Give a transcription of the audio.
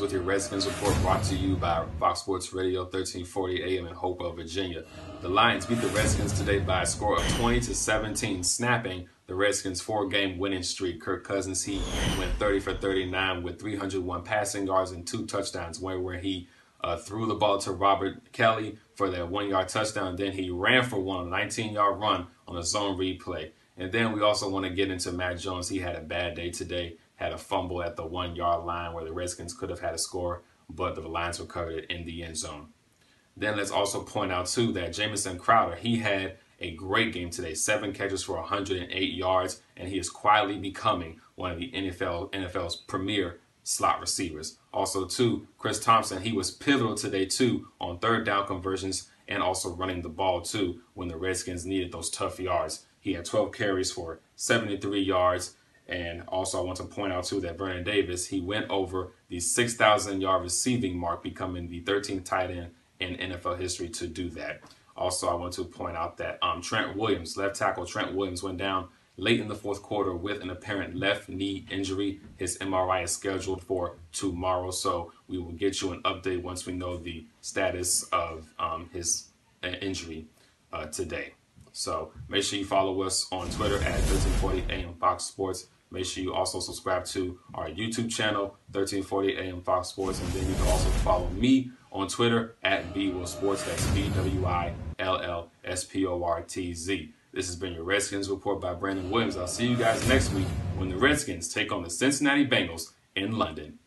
Redskins Report brought to you by Fox Sports Radio 1340 AM in Hopewell, Virginia. The Lions beat the Redskins today by a score of 20 to 17, snapping the Redskins' four-game winning streak. Kirk Cousins, he went 30 for 39 with 301 passing yards and two touchdowns, where, where he uh, threw the ball to Robert Kelley for that one-yard touchdown. Then he ran for one, on a 19-yard run on a zone replay. And then we also want to get into Matt Jones. He had a bad day today had a fumble at the one yard line where the Redskins could have had a score, but the Lions recovered it in the end zone. Then let's also point out too that Jamison Crowder, he had a great game today. Seven catches for 108 yards, and he is quietly becoming one of the NFL NFL's premier slot receivers. Also, too, Chris Thompson, he was pivotal today too on third down conversions and also running the ball too when the Redskins needed those tough yards. He had 12 carries for 73 yards and also, I want to point out too that Vernon Davis he went over the 6,000 yard receiving mark, becoming the 13th tight end in NFL history to do that. Also, I want to point out that um, Trent Williams, left tackle Trent Williams, went down late in the fourth quarter with an apparent left knee injury. His MRI is scheduled for tomorrow, so we will get you an update once we know the status of um, his uh, injury uh, today. So make sure you follow us on Twitter at 1340 AM Fox Sports. Make sure you also subscribe to our YouTube channel, 1340 AM Fox Sports, and then you can also follow me on Twitter at BWill Sports. That's B W I L L S P O R T Z. This has been your Redskins report by Brandon Williams. I'll see you guys next week when the Redskins take on the Cincinnati Bengals in London.